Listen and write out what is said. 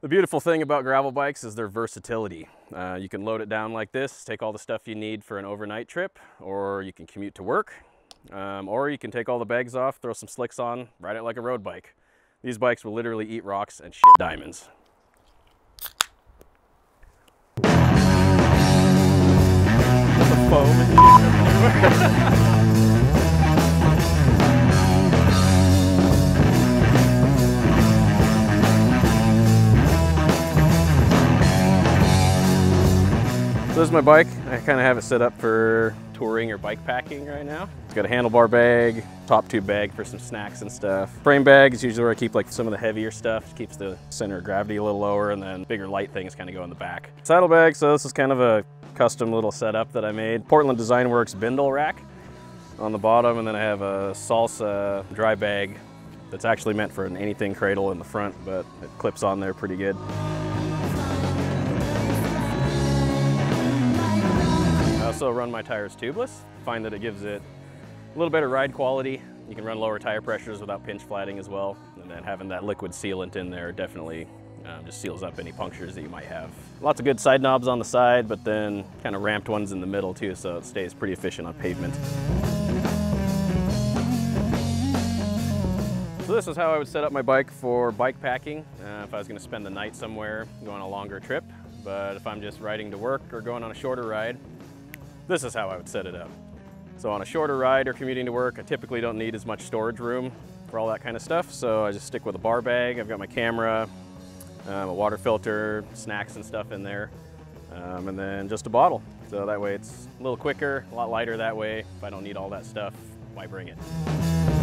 The beautiful thing about gravel bikes is their versatility. Uh, you can load it down like this, take all the stuff you need for an overnight trip, or you can commute to work, um, or you can take all the bags off, throw some slicks on, ride it like a road bike. These bikes will literally eat rocks and shit diamonds. This is my bike. I kind of have it set up for touring or bike packing right now. It's got a handlebar bag, top tube bag for some snacks and stuff. Frame bag is usually where I keep like some of the heavier stuff. keeps the center of gravity a little lower and then bigger light things kind of go in the back. Saddle bag, so this is kind of a custom little setup that I made. Portland Design Works bindle rack on the bottom and then I have a salsa dry bag that's actually meant for an anything cradle in the front, but it clips on there pretty good. Also run my tires tubeless. Find that it gives it a little better ride quality. You can run lower tire pressures without pinch flatting as well. And then having that liquid sealant in there definitely um, just seals up any punctures that you might have. Lots of good side knobs on the side, but then kind of ramped ones in the middle too, so it stays pretty efficient on pavement. So this is how I would set up my bike for bike packing uh, if I was going to spend the night somewhere, go on a longer trip. But if I'm just riding to work or going on a shorter ride, this is how I would set it up. So on a shorter ride or commuting to work, I typically don't need as much storage room for all that kind of stuff. So I just stick with a bar bag. I've got my camera, um, a water filter, snacks and stuff in there, um, and then just a bottle. So that way it's a little quicker, a lot lighter that way. If I don't need all that stuff, why bring it?